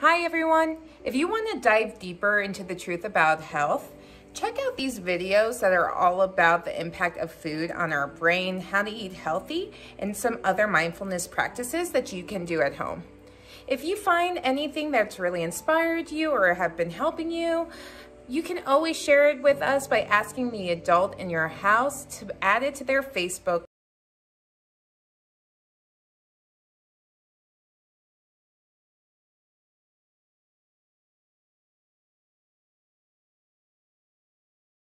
Hi everyone! If you want to dive deeper into the truth about health, check out these videos that are all about the impact of food on our brain, how to eat healthy, and some other mindfulness practices that you can do at home. If you find anything that's really inspired you or have been helping you, you can always share it with us by asking the adult in your house to add it to their Facebook